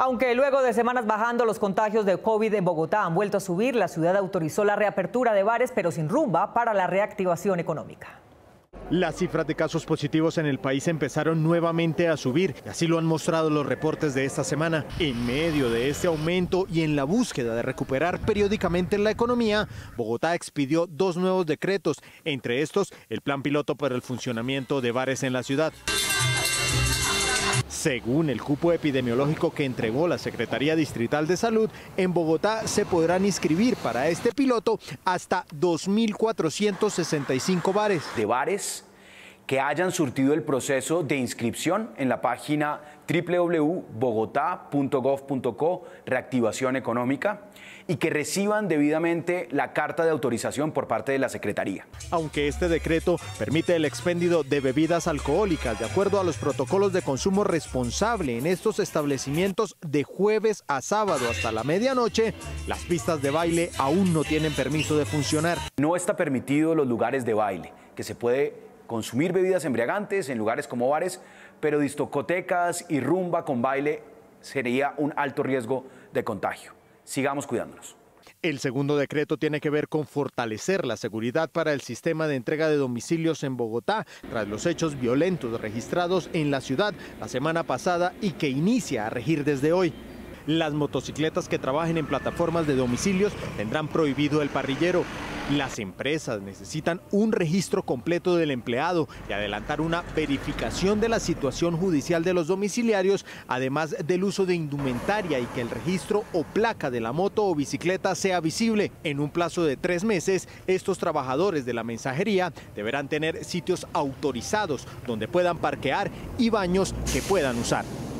Aunque luego de semanas bajando los contagios de COVID en Bogotá han vuelto a subir, la ciudad autorizó la reapertura de bares, pero sin rumba para la reactivación económica. Las cifras de casos positivos en el país empezaron nuevamente a subir, y así lo han mostrado los reportes de esta semana. En medio de este aumento y en la búsqueda de recuperar periódicamente la economía, Bogotá expidió dos nuevos decretos, entre estos el plan piloto para el funcionamiento de bares en la ciudad. Según el cupo epidemiológico que entregó la Secretaría Distrital de Salud, en Bogotá se podrán inscribir para este piloto hasta 2.465 bares. De bares que hayan surtido el proceso de inscripción en la página www.bogotá.gov.co, reactivación económica, y que reciban debidamente la carta de autorización por parte de la Secretaría. Aunque este decreto permite el expendio de bebidas alcohólicas de acuerdo a los protocolos de consumo responsable en estos establecimientos de jueves a sábado hasta la medianoche, las pistas de baile aún no tienen permiso de funcionar. No está permitido los lugares de baile, que se puede consumir bebidas embriagantes en lugares como bares, pero discotecas y rumba con baile sería un alto riesgo de contagio. Sigamos cuidándonos. El segundo decreto tiene que ver con fortalecer la seguridad para el sistema de entrega de domicilios en Bogotá tras los hechos violentos registrados en la ciudad la semana pasada y que inicia a regir desde hoy. Las motocicletas que trabajen en plataformas de domicilios tendrán prohibido el parrillero. Las empresas necesitan un registro completo del empleado y adelantar una verificación de la situación judicial de los domiciliarios, además del uso de indumentaria y que el registro o placa de la moto o bicicleta sea visible. En un plazo de tres meses, estos trabajadores de la mensajería deberán tener sitios autorizados donde puedan parquear y baños que puedan usar.